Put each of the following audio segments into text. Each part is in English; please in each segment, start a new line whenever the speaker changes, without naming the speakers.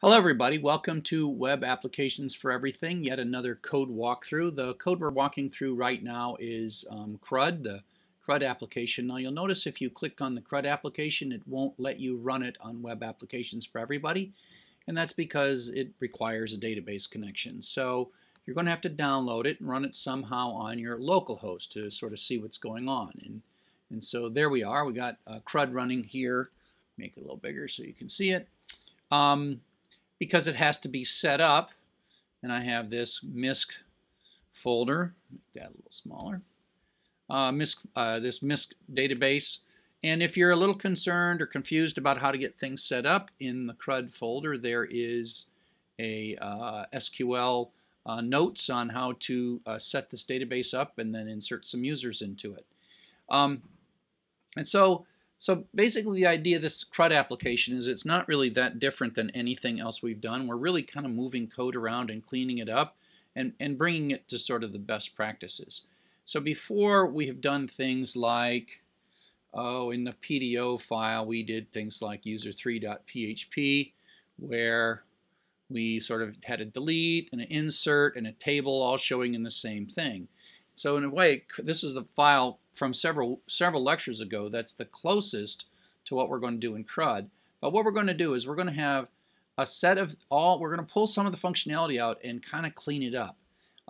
Hello everybody, welcome to Web Applications for Everything, yet another code walkthrough. The code we're walking through right now is um, CRUD, the CRUD application. Now you'll notice if you click on the CRUD application, it won't let you run it on Web Applications for Everybody, and that's because it requires a database connection. So you're going to have to download it and run it somehow on your local host to sort of see what's going on. And, and so there we are, we got uh, CRUD running here. Make it a little bigger so you can see it. Um, because it has to be set up. And I have this MISC folder, make that a little smaller, uh, MISC, uh, this MISC database. And if you're a little concerned or confused about how to get things set up in the CRUD folder, there is a uh, SQL uh, notes on how to uh, set this database up and then insert some users into it. Um, and so so basically the idea of this CRUD application is it's not really that different than anything else we've done. We're really kind of moving code around and cleaning it up and, and bringing it to sort of the best practices. So before we have done things like, oh, in the PDO file we did things like user3.php where we sort of had a delete and an insert and a table all showing in the same thing. So in a way, this is the file from several several lectures ago that's the closest to what we're going to do in CRUD. But what we're going to do is we're going to have a set of all, we're going to pull some of the functionality out and kind of clean it up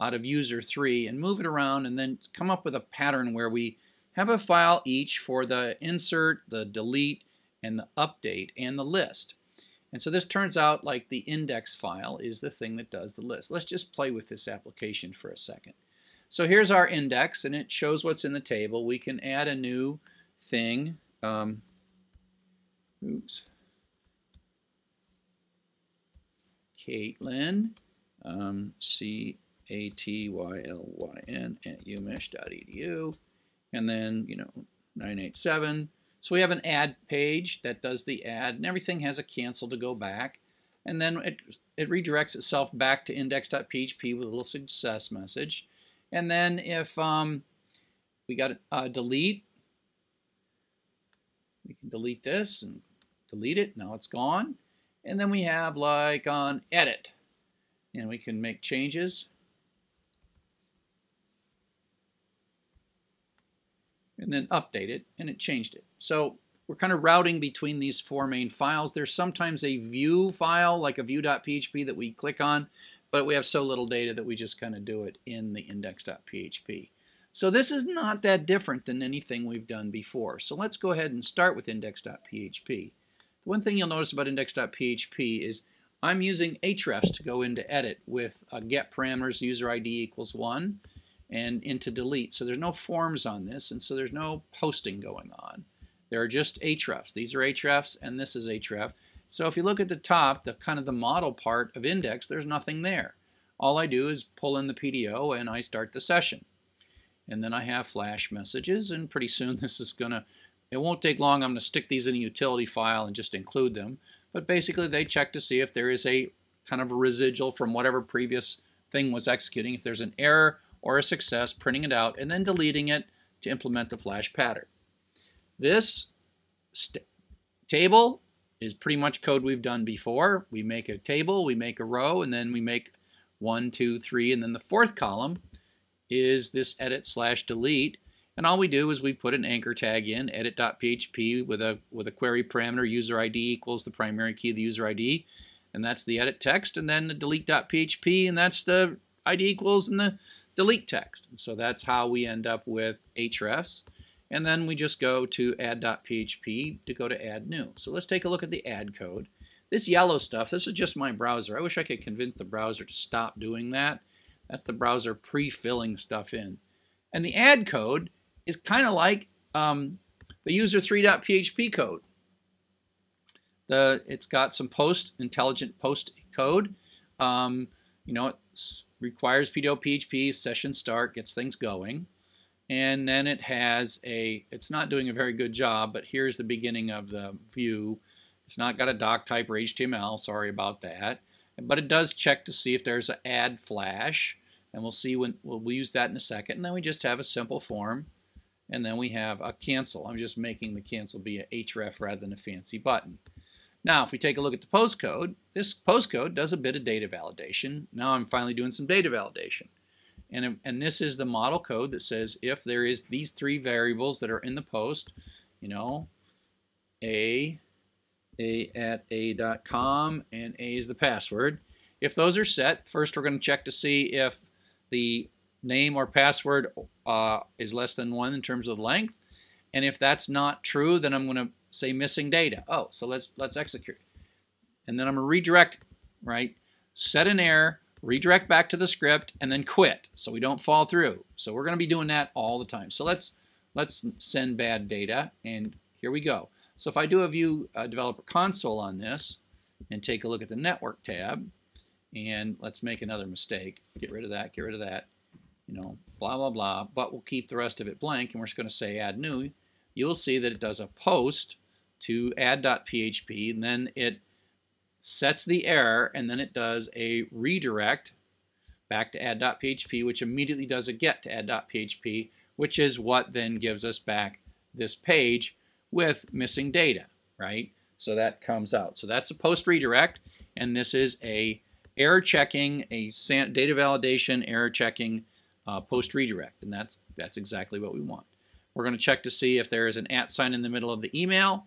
out of user 3 and move it around and then come up with a pattern where we have a file each for the insert, the delete, and the update, and the list. And so this turns out like the index file is the thing that does the list. Let's just play with this application for a second. So here's our index, and it shows what's in the table. We can add a new thing. Um, oops. Catylyn, um, C-A-T-Y-L-Y-N at umich.edu, and then, you know, 987. So we have an add page that does the add, and everything has a cancel to go back. And then it, it redirects itself back to index.php with a little success message. And then if um, we got uh, delete, we can delete this and delete it. Now it's gone. And then we have like on edit. And we can make changes. And then update it, and it changed it. So we're kind of routing between these four main files. There's sometimes a view file, like a view.php that we click on, but we have so little data that we just kind of do it in the index.php. So this is not that different than anything we've done before. So let's go ahead and start with index.php. The one thing you'll notice about index.php is I'm using hrefs to go into edit with a get parameters user ID equals 1 and into delete. So there's no forms on this and so there's no posting going on. There are just hrefs. These are hrefs and this is href. So if you look at the top, the kind of the model part of index, there's nothing there. All I do is pull in the PDO and I start the session. And then I have flash messages and pretty soon this is going to, it won't take long, I'm going to stick these in a utility file and just include them. But basically they check to see if there is a kind of a residual from whatever previous thing was executing, if there's an error or a success, printing it out and then deleting it to implement the flash pattern. This table is pretty much code we've done before. We make a table, we make a row, and then we make one, two, three, and then the fourth column is this edit slash delete. And all we do is we put an anchor tag in, edit.php with a, with a query parameter, user ID equals the primary key of the user ID, and that's the edit text, and then the delete.php, and that's the ID equals and the delete text. And so that's how we end up with hrefs. And then we just go to add.php to go to add new. So let's take a look at the add code. This yellow stuff, this is just my browser. I wish I could convince the browser to stop doing that. That's the browser pre-filling stuff in. And the add code is kind of like um, the user3.php code. The, it's got some post, intelligent post code. Um, you know, it requires PDO PHP, session start, gets things going and then it has a, it's not doing a very good job, but here's the beginning of the view. It's not got a doc type or HTML, sorry about that. But it does check to see if there's an add flash, and we'll see when, we'll, we'll use that in a second. And then we just have a simple form, and then we have a cancel. I'm just making the cancel be a href rather than a fancy button. Now, if we take a look at the postcode, this postcode does a bit of data validation. Now I'm finally doing some data validation. And, and this is the model code that says if there is these three variables that are in the post, you know, a, a at a.com, and a is the password. If those are set, first we're going to check to see if the name or password uh, is less than one in terms of length. And if that's not true, then I'm going to say missing data. Oh, so let's let's execute. And then I'm going to redirect, right? Set an error, redirect back to the script, and then quit so we don't fall through. So we're going to be doing that all the time. So let's let's send bad data, and here we go. So if I do a view uh, developer console on this and take a look at the network tab, and let's make another mistake. Get rid of that, get rid of that, you know, blah, blah, blah, but we'll keep the rest of it blank, and we're just going to say add new. You'll see that it does a post to add.php, and then it sets the error, and then it does a redirect back to add.php, which immediately does a get to add.php, which is what then gives us back this page with missing data, right? So that comes out. So that's a post redirect, and this is a error checking, a data validation error checking uh, post redirect, and that's that's exactly what we want. We're going to check to see if there is an at sign in the middle of the email,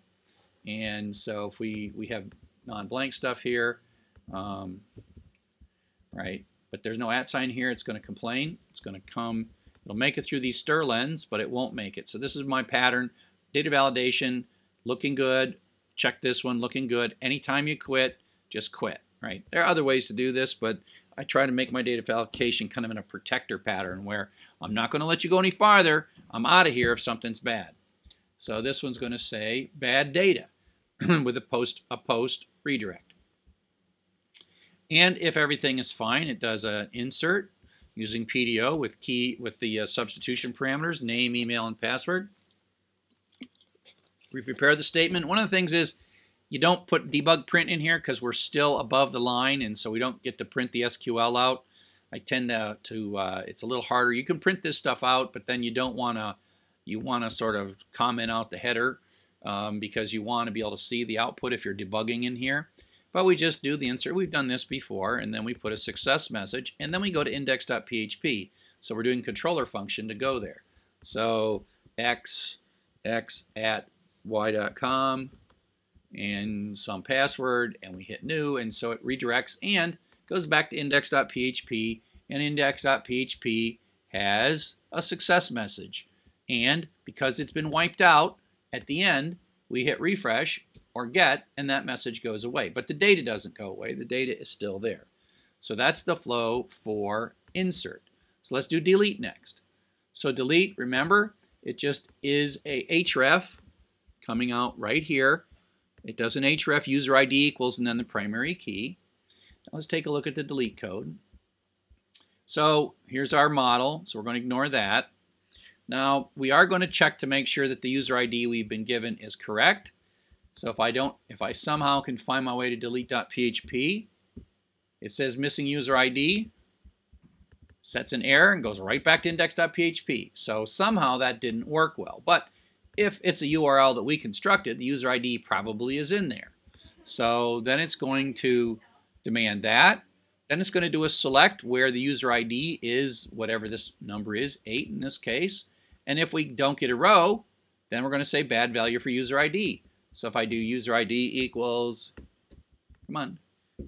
and so if we we have non-blank stuff here, um, right? But there's no at sign here. It's going to complain. It's going to come. It'll make it through these strlens, but it won't make it. So this is my pattern data validation, looking good. Check this one, looking good. Anytime you quit, just quit, right? There are other ways to do this, but I try to make my data validation kind of in a protector pattern where I'm not going to let you go any farther. I'm out of here if something's bad. So this one's going to say bad data with a post a post redirect. And if everything is fine, it does an insert using PDO with key with the uh, substitution parameters, name, email, and password. We prepare the statement. One of the things is you don't put debug print in here because we're still above the line and so we don't get to print the SQL out. I tend to, to uh, it's a little harder. You can print this stuff out, but then you don't want to, you want to sort of comment out the header um, because you want to be able to see the output if you're debugging in here. But we just do the insert. We've done this before, and then we put a success message, and then we go to index.php. So we're doing controller function to go there. So x, x at y.com and some password and we hit new and so it redirects and goes back to index.php and index.php has a success message and because it's been wiped out at the end we hit refresh or get and that message goes away but the data doesn't go away the data is still there so that's the flow for insert so let's do delete next so delete remember it just is a href coming out right here. It does an href user ID equals and then the primary key. Now let's take a look at the delete code. So here's our model, so we're going to ignore that. Now we are going to check to make sure that the user ID we've been given is correct. So if I don't, if I somehow can find my way to delete.php, it says missing user ID, sets an error and goes right back to index.php. So somehow that didn't work well. But if it's a URL that we constructed, the user ID probably is in there. So then it's going to demand that. Then it's going to do a select where the user ID is whatever this number is, 8 in this case. And if we don't get a row, then we're going to say bad value for user ID. So if I do user ID equals, come on,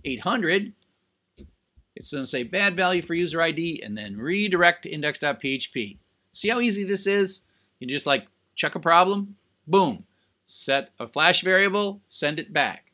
800, it's going to say bad value for user ID and then redirect to index.php. See how easy this is? You just like check a problem, boom, set a flash variable, send it back.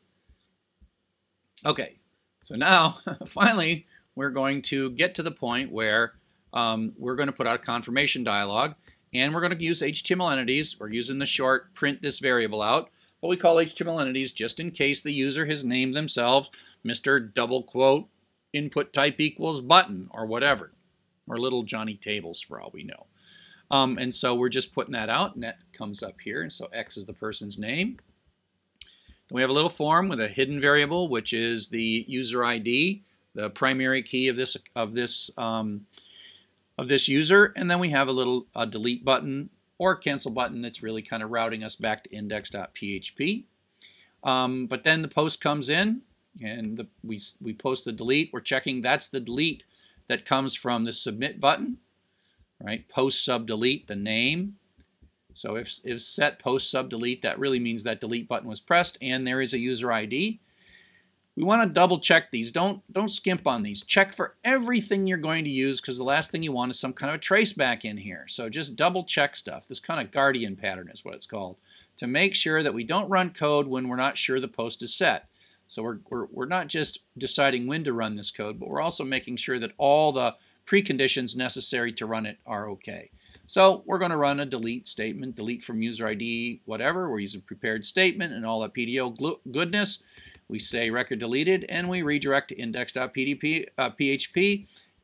Okay, so now finally we're going to get to the point where um, we're going to put out a confirmation dialog and we're going to use HTML entities. We're using the short print this variable out. What we call HTML entities just in case the user has named themselves Mr. double quote input type equals button or whatever, or little Johnny tables for all we know. Um, and so we're just putting that out, and that comes up here. And so X is the person's name. Then we have a little form with a hidden variable, which is the user ID, the primary key of this of this um, of this user. And then we have a little a delete button or cancel button that's really kind of routing us back to index.php. Um, but then the post comes in and the, we, we post the delete. We're checking that's the delete that comes from the submit button, right? Post sub delete, the name. So if, if set post sub delete, that really means that delete button was pressed and there is a user ID. We want to double check these. Don't, don't skimp on these. Check for everything you're going to use because the last thing you want is some kind of a trace back in here. So just double check stuff. This kind of guardian pattern is what it's called to make sure that we don't run code when we're not sure the post is set. So we're, we're, we're not just deciding when to run this code, but we're also making sure that all the preconditions necessary to run it are okay. So we're going to run a delete statement, delete from user ID, whatever. We're using prepared statement and all that PDO goodness. We say record deleted, and we redirect to index.php, uh,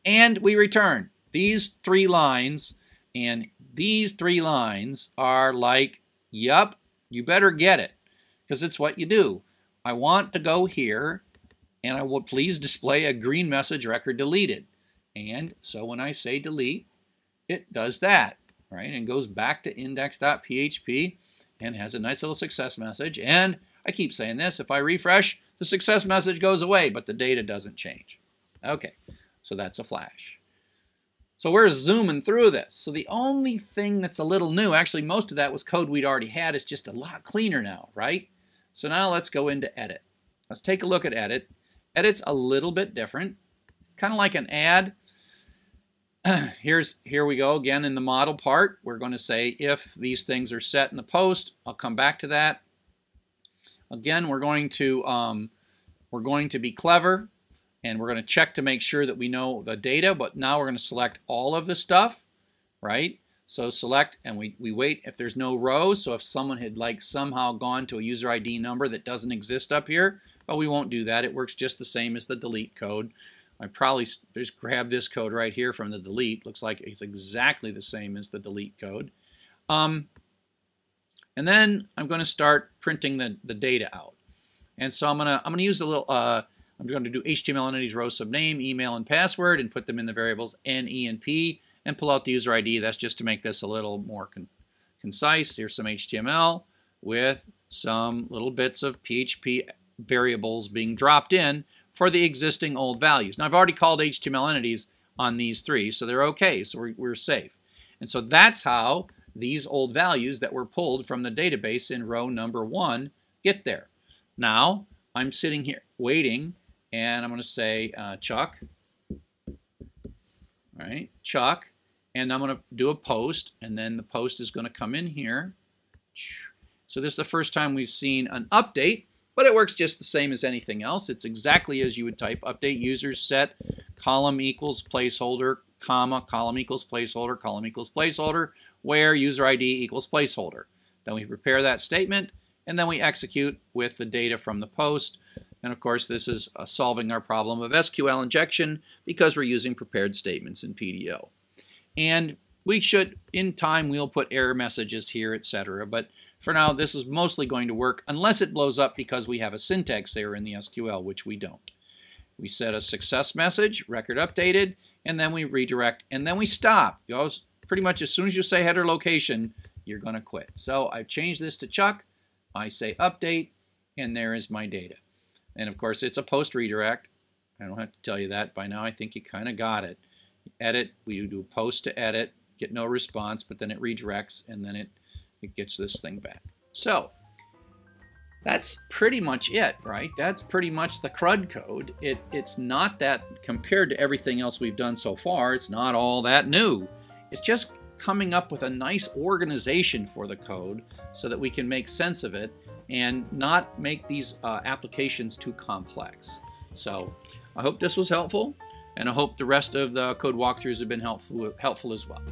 and we return. These three lines, and these three lines are like, yup, you better get it, because it's what you do. I want to go here, and I will please display a green message record deleted. And so when I say delete, it does that, right? And goes back to index.php and has a nice little success message. And I keep saying this, if I refresh, the success message goes away, but the data doesn't change. Okay, so that's a flash. So we're zooming through this. So the only thing that's a little new, actually most of that was code we'd already had, it's just a lot cleaner now, right? So now let's go into edit. Let's take a look at edit. Edit's a little bit different. It's kind of like an add. Here's Here we go again in the model part. We're going to say if these things are set in the post. I'll come back to that. Again, we're going to um, we're going to be clever and we're going to check to make sure that we know the data, but now we're going to select all of the stuff, right? So select and we, we wait if there's no rows. So if someone had like somehow gone to a user ID number that doesn't exist up here, but we won't do that. It works just the same as the delete code. I probably just grab this code right here from the delete. Looks like it's exactly the same as the delete code. Um, and then I'm going to start printing the, the data out. And so I'm going to I'm going to use a little uh, I'm going to do HTML entities row sub name, email, and password, and put them in the variables n, e, and p, and pull out the user ID. That's just to make this a little more con concise. Here's some HTML with some little bits of PHP variables being dropped in for the existing old values. Now I've already called HTML entities on these three, so they're okay, so we're, we're safe. And so that's how these old values that were pulled from the database in row number one get there. Now, I'm sitting here waiting, and I'm going to say uh, Chuck, right? Chuck, and I'm going to do a post, and then the post is going to come in here. So this is the first time we've seen an update, but it works just the same as anything else. It's exactly as you would type update users set column equals placeholder comma, column equals placeholder, column equals placeholder, where user ID equals placeholder. Then we prepare that statement, and then we execute with the data from the post. And of course, this is uh, solving our problem of SQL injection because we're using prepared statements in PDO. And we should, in time, we'll put error messages here, etc. But for now, this is mostly going to work unless it blows up because we have a syntax error in the SQL, which we don't. We set a success message, record updated, and then we redirect, and then we stop. You always, pretty much as soon as you say header location, you're going to quit. So I've changed this to Chuck. I say update, and there is my data. And of course, it's a post redirect. I don't have to tell you that by now. I think you kind of got it. Edit, we do post to edit, get no response, but then it redirects, and then it, it gets this thing back. So that's pretty much it, right? That's pretty much the CRUD code. It, it's not that, compared to everything else we've done so far, it's not all that new. It's just coming up with a nice organization for the code so that we can make sense of it and not make these uh, applications too complex. So I hope this was helpful, and I hope the rest of the code walkthroughs have been helpful, helpful as well.